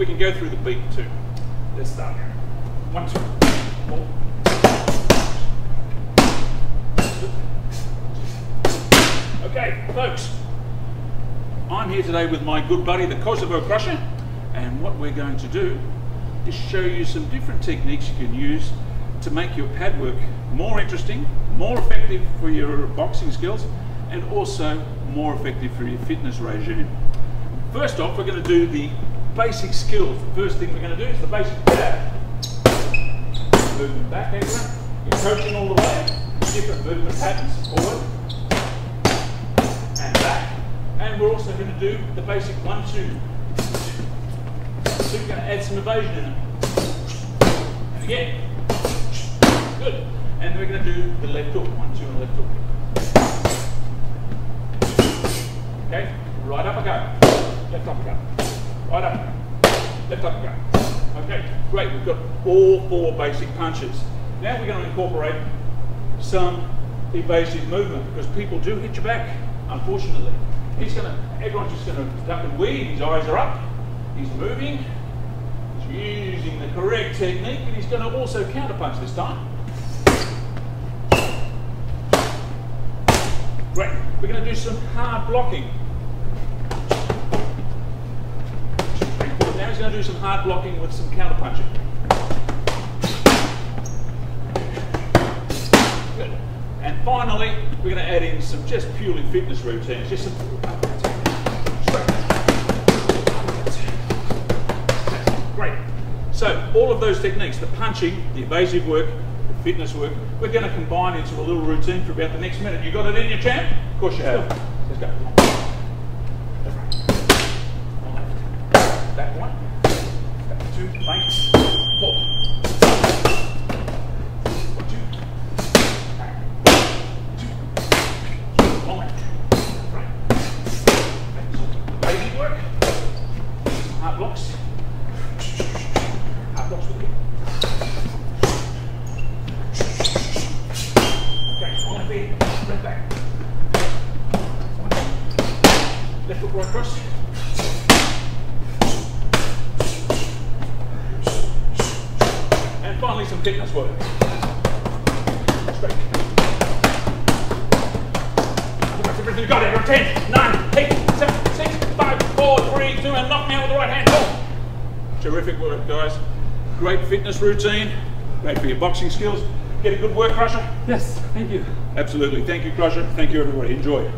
we can go through the beat too. Let's start here. One, two, four. Okay, folks, I'm here today with my good buddy, the Kosovo Krusher, and what we're going to do is show you some different techniques you can use to make your pad work more interesting, more effective for your boxing skills, and also more effective for your fitness regime. First off, we're going to do the basic skills. The first thing we're going to do is the basic jab. Movement back, everyone. You're coaching all the way. Different movement patterns, forward and back. And we're also going to do the basic one, two. So we're going to add some evasion in it. And again. Good. And we're going to do the left hook. One, two, and left hook. Okay? Right up I go. Left up go. Right up. Left up I go. Okay, great. We've got all four basic punches. Now we're going to incorporate some evasive movement because people do hit your back, unfortunately. He's going to, everyone's just going to duck and weave. His eyes are up. He's moving. He's using the correct technique and he's going to also counterpunch this time. Great. We're going to do some hard blocking. Now he's going to do some hard blocking with some counter punching. Good. And finally, we're going to add in some just purely fitness routines. Just some Great. So all of those techniques, the punching, the evasive work, the fitness work, we're going to combine into a little routine for about the next minute. You got it in your champ? Of course you have. Let's go. Thanks. Four. One, two. Two. One. Right. Baby work. Hard blocks. Hard blocks with me. Okay, on my feet. Left back. Left foot right across. Finally some fitness work. Straight. You got it. 10, 9, 8, 7, 6, 5, 4, 3, 2, and knock me out with the right hand. Boom. Terrific work, guys. Great fitness routine. Great for your boxing skills. Get a good work, Krusher? Yes, thank you. Absolutely. Thank you, Krusher. Thank you, everybody. Enjoy.